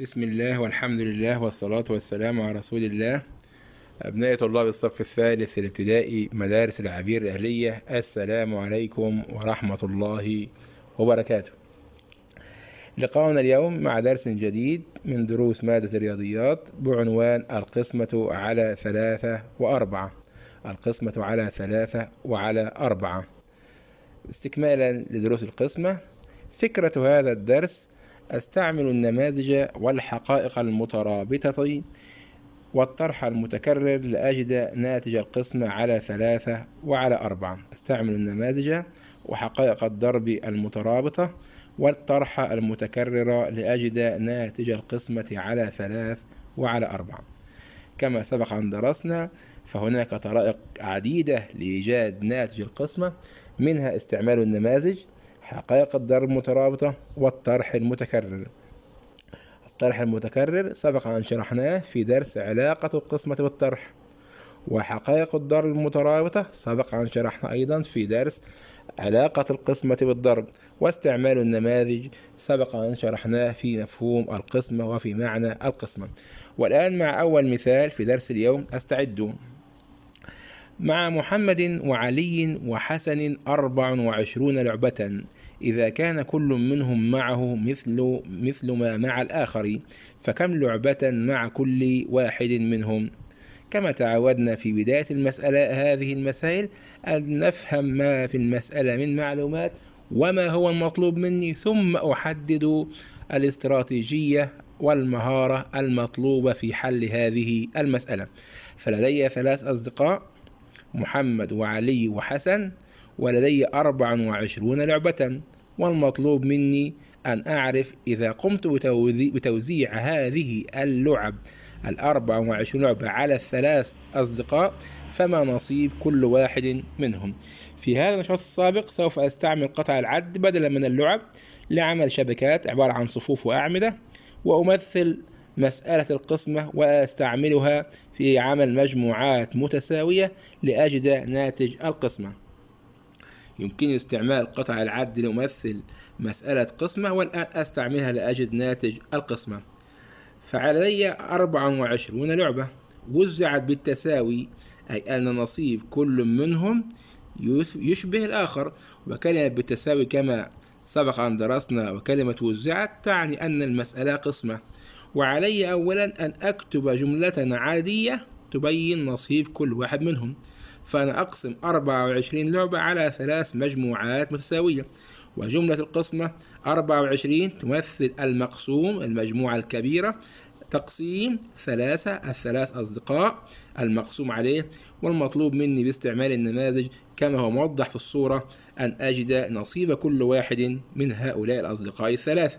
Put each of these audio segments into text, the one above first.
بسم الله والحمد لله والصلاة والسلام على رسول الله. أبناء طلاب الصف الثالث الابتدائي مدارس العبير الأهلية السلام عليكم ورحمة الله وبركاته. لقاؤنا اليوم مع درس جديد من دروس مادة الرياضيات بعنوان القسمة على ثلاثة وأربعة. القسمة على ثلاثة وعلى أربعة. استكمالا لدروس القسمة فكرة هذا الدرس أستعمل النماذج والحقائق المترابطة والطرح المتكرر لأجد ناتج القسمة على ثلاثة وعلى أربعة. أستعمل النماذج وحقائق الضرب المترابطة والطرح المتكرر لأجد ناتج القسمة على ثلاث وعلى أربعة. كما سبق أن درسنا فهناك طرائق عديدة لإيجاد ناتج القسمة منها استعمال النماذج حقائق الضرب المترابطة والطرح المتكرر. الطرح المتكرر سبق أن شرحناه في درس علاقة القسمة بالطرح. وحقائق الضرب المترابطة سبق أن شرحنا أيضا في درس علاقة القسمة بالضرب واستعمال النماذج سبق أن شرحناه في مفهوم القسمة وفي معنى القسمة. والآن مع أول مثال في درس اليوم أستعد. مع محمد وعلي وحسن أربع وعشرون لعبة. إذا كان كل منهم معه مثل مثل ما مع الآخر فكم لعبة مع كل واحد منهم؟ كما تعودنا في بداية المسألة هذه المسائل أن نفهم ما في المسألة من معلومات وما هو المطلوب مني ثم أحدد الاستراتيجية والمهارة المطلوبة في حل هذه المسألة. فلدي ثلاث أصدقاء محمد وعلي وحسن ولدي أربع وعشرون لعبة والمطلوب مني أن أعرف إذا قمت بتوزيع هذه اللعب. الأربع وعشرون لعبة على الثلاث أصدقاء فما نصيب كل واحد منهم. في هذا النشاط السابق سوف أستعمل قطع العد بدلا من اللعب لعمل شبكات عبارة عن صفوف وأعمدة وأمثل مسألة القسمة وأستعملها في عمل مجموعات متساوية لأجد ناتج القسمة. يمكن استعمال قطع العد لأمثل مسألة قسمة والآن أستعملها لأجد ناتج القسمة. فعلي أربع وعشرون لعبة. وزعت بالتساوي أي أن نصيب كل منهم يشبه الآخر. وكلمة بالتساوي كما سبق أن درسنا وكلمة وزعت تعني أن المسألة قسمة. وعلي أولا أن أكتب جملة عادية تبين نصيب كل واحد منهم. فأنا أقسم 24 لعبة على ثلاث مجموعات متساوية. وجملة القسمة 24 تمثل المقسوم المجموعة الكبيرة. تقسيم ثلاثة الثلاث أصدقاء المقسوم عليه. والمطلوب مني باستعمال النماذج كما هو موضح في الصورة أن أجد نصيب كل واحد من هؤلاء الأصدقاء الثلاثة.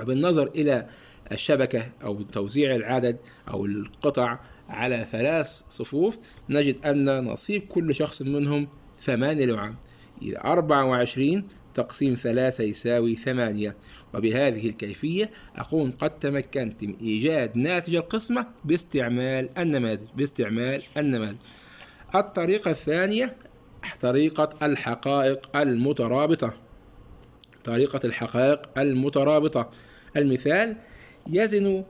وبالنظر إلى الشبكة أو توزيع العدد أو القطع على ثلاث صفوف نجد أن نصيب كل شخص منهم ثمانية لعب إذا أربعة وعشرين تقسيم ثلاثة يساوي ثمانية. وبهذه الكيفية أكون قد تمكنت من إيجاد ناتج القسمة باستعمال النماذج. باستعمال النماذج. الطريقة الثانية طريقة الحقائق المترابطة. طريقة الحقائق المترابطة. المثال يزن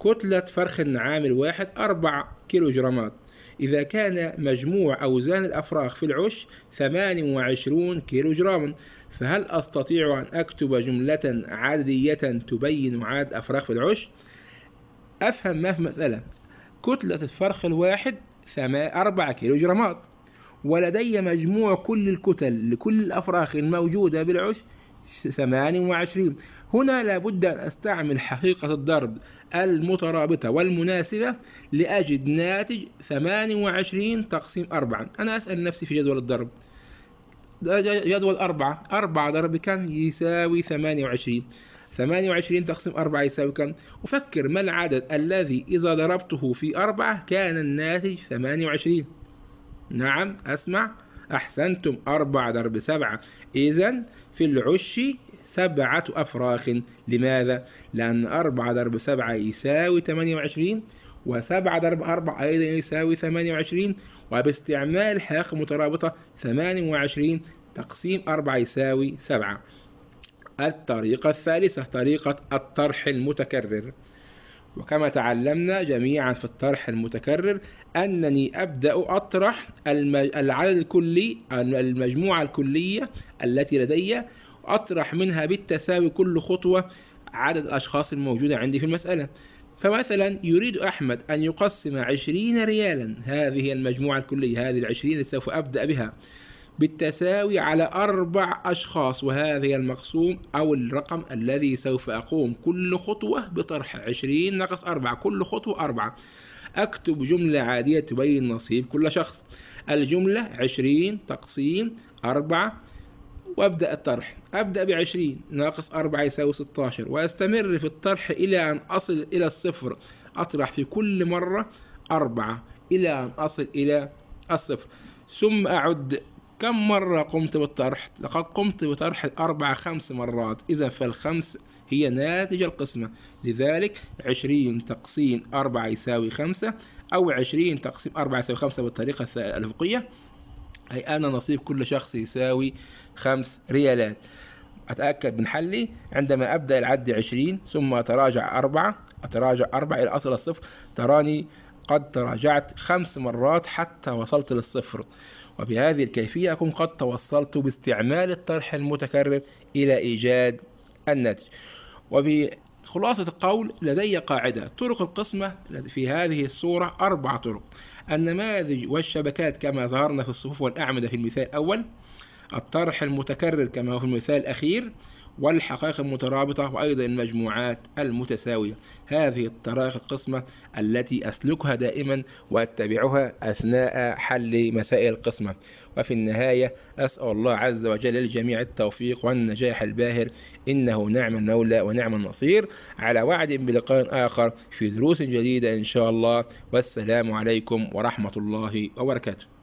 كتلة فرخ النعام الواحد أربع كيلو جرامات إذا كان مجموع أوزان الأفراخ في العش 28 كيلو جراما فهل أستطيع أن أكتب جملة عددية تبين عدد أفراخ في العش؟ أفهم ما في مسألة كتلة الفرخ الواحد 4 كيلو جرامات ولدي مجموع كل الكتل لكل الأفراخ الموجودة بالعش 28 هنا لابد أن أستعمل حقيقة الضرب المترابطة والمناسبة لأجد ناتج 28 تقسيم 4 أنا أسأل نفسي في جدول الضرب. جدول أربعة. أربعة ضرب كم يساوي 28 28 تقسيم 4 يساوي كم؟ أفكر ما العدد الذي إذا ضربته في أربعة كان الناتج 28 نعم أسمع. أحسنتم أربعة ضرب سبعة. إذا في العش سبعة أفراخ. لماذا؟ لأن أربعة ضرب سبعة يساوي ثمانية وعشرين وسبعة ضرب أربعة أيضا يساوي ثمانية وعشرين وباستعمال حقائق مترابطة ثمانية وعشرين تقسيم أربعة يساوي سبعة. الطريقة الثالثة طريقة الطرح المتكرر. وكما تعلمنا جميعا في الطرح المتكرر أنني أبدأ أطرح العدد الكلي المجموعة الكلية التي لدي أطرح منها بالتساوي كل خطوة عدد الأشخاص الموجودة عندي في المسألة. فمثلا يريد أحمد أن يقسم عشرين ريالا هذه المجموعة الكلية هذه العشرين التي سوف أبدأ بها. بالتساوي على أربع أشخاص وهذا المقسوم أو الرقم الذي سوف أقوم. كل خطوة بطرح عشرين ناقص أربعة كل خطوة أربعة. أكتب جملة عادية تبين نصيب كل شخص. الجملة عشرين تقسيم أربعة وأبدأ الطرح. أبدأ بعشرين ناقص أربعة يساوي ستاشر. وأستمر في الطرح إلى أن أصل إلى الصفر. أطرح في كل مرة أربعة إلى أن أصل إلى الصفر. ثم أعد كم مرة قمت بالطرح؟ لقد قمت بطرح الأربعة خمس مرات. إذا فالخمس هي ناتج القسمة. لذلك عشرين تقسيم أربعة يساوي خمسة أو عشرين تقسيم أربعة يساوي خمسة بالطريقة الأفقية. أي أن نصيب كل شخص يساوي خمس ريالات. أتأكد من حلي. عندما أبدأ العد عشرين ثم أتراجع أربعة أتراجع أربعة إلى أصل الصفر. تراني قد تراجعت خمس مرات حتى وصلت للصفر. وبهذه الكيفية أكون قد توصلت باستعمال الطرح المتكرر إلى إيجاد الناتج. وبخلاصة القول لدي قاعدة. طرق القسمة في هذه الصورة أربع طرق. النماذج والشبكات كما ظهرنا في الصفوف والأعمدة في المثال الأول. الطرح المتكرر كما هو في المثال الأخير والحقائق المترابطة وأيضا المجموعات المتساوية. هذه الطرائق القسمة التي أسلكها دائما وأتبعها أثناء حل مسائل القسمة. وفي النهاية أسأل الله عز وجل للجميع التوفيق والنجاح الباهر. إنه نعم المولى ونعم النصير. على وعد بلقاء آخر في دروس جديدة إن شاء الله. والسلام عليكم ورحمة الله وبركاته.